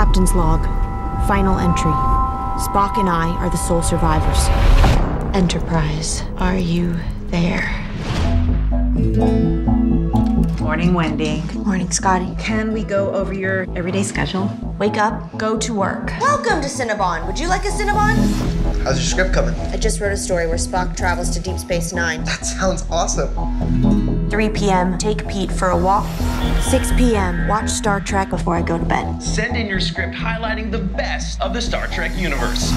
Captain's log. Final entry. Spock and I are the sole survivors. Enterprise, are you there? Morning, Wendy. Good morning, Scotty. Can we go over your everyday schedule? Wake up, go to work. Welcome to Cinnabon. Would you like a Cinnabon? How's your script coming? I just wrote a story where Spock travels to Deep Space Nine. That sounds awesome. 3 p.m., take Pete for a walk. 6 p.m., watch Star Trek before I go to bed. Send in your script highlighting the best of the Star Trek universe.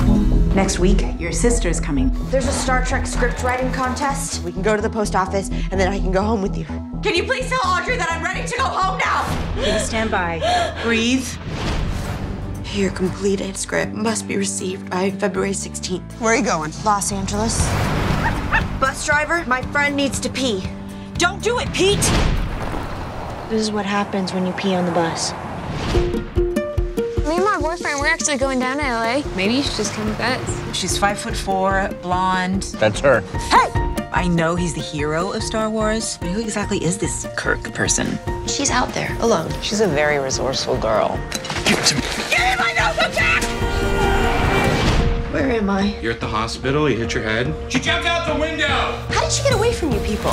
Next week, your sister's coming. There's a Star Trek script writing contest. We can go to the post office and then I can go home with you. Can you please tell Audrey that I'm ready to go home now? Please stand by. Breathe. Your completed script must be received by February 16th. Where are you going? Los Angeles. Bus driver, my friend needs to pee. Don't do it, Pete! This is what happens when you pee on the bus. Me and my boyfriend, we're actually going down to LA. Maybe you should just come with us. She's five foot four, blonde. That's her. Hey! I know he's the hero of Star Wars, but who exactly is this Kirk person? She's out there, alone. She's a very resourceful girl. Give it to me. Give me my nose attack! Where am I? You're at the hospital, you hit your head. She jumped out the window! How did she get away from you people?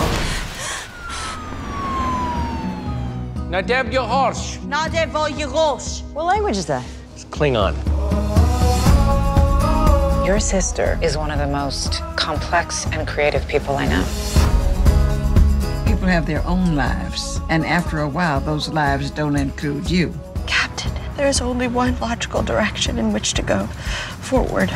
Nadeb Yohosh. Nade Volyerosh. What language is that? It's Klingon. Your sister is one of the most complex and creative people I know. People have their own lives, and after a while, those lives don't include you. Captain, there's only one logical direction in which to go forward.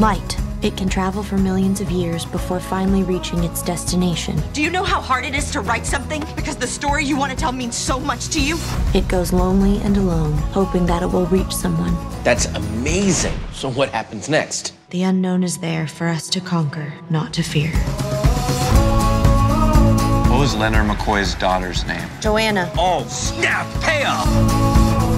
Light. It can travel for millions of years before finally reaching its destination. Do you know how hard it is to write something? Because the story you want to tell means so much to you? It goes lonely and alone, hoping that it will reach someone. That's amazing. So what happens next? The unknown is there for us to conquer, not to fear. What was Leonard McCoy's daughter's name? Joanna. Oh, snap! Pay Payoff!